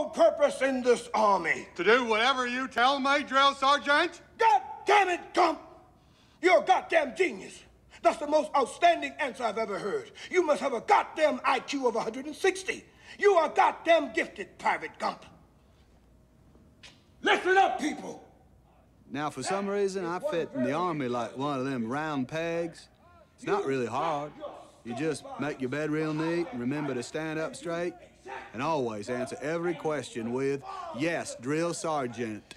sole purpose in this army? To do whatever you tell me, drill sergeant? God damn it, Gump! You're a goddamn genius. That's the most outstanding answer I've ever heard. You must have a goddamn IQ of 160. You are goddamn gifted, Private Gump. Listen up, people. Now, for some reason, I fit in the army like one of them round pegs. It's not really hard. You just make your bed real neat, remember to stand up straight, and always answer every question with, yes, drill sergeant.